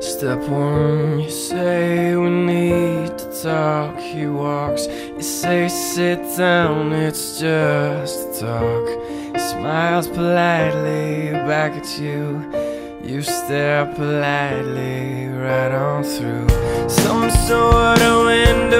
Step one, you say we need to talk. He walks, you say sit down, it's just a talk. He smiles politely back at you. You stare politely right on through some sort of window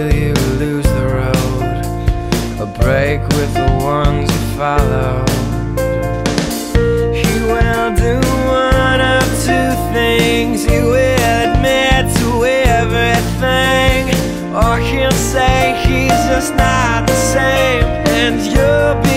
Until you lose the road, a break with the ones you follow. He will do one of two things. He will admit to everything, or he'll say he's just not the same, and you